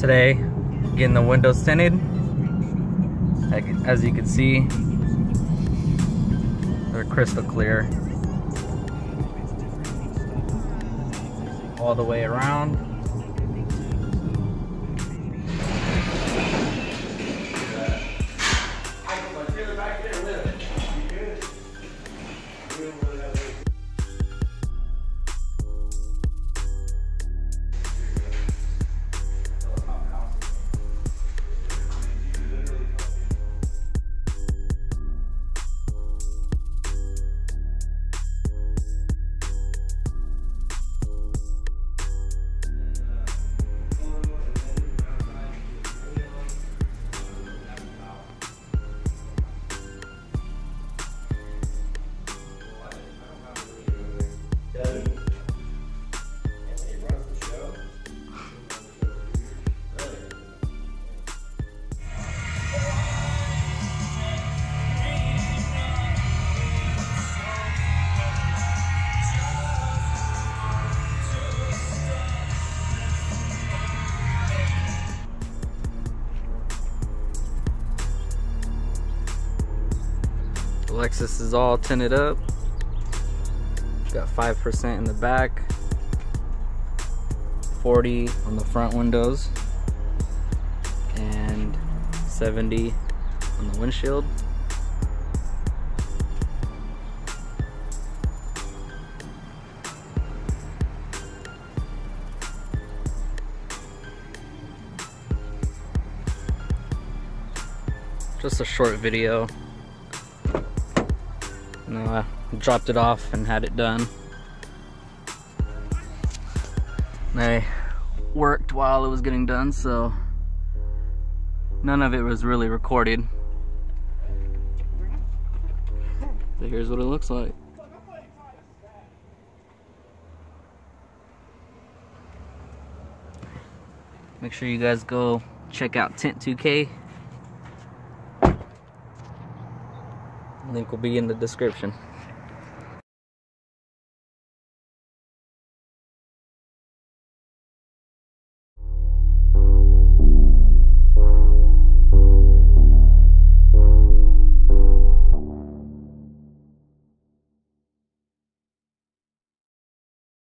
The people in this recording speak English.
today getting the windows tinted. As you can see they're crystal clear. All the way around Lexus is all tinted up. Got 5% in the back, 40 on the front windows, and 70 on the windshield. Just a short video and I dropped it off and had it done. They worked while it was getting done, so none of it was really recorded. So here's what it looks like. Make sure you guys go check out Tint 2K Link will be in the description.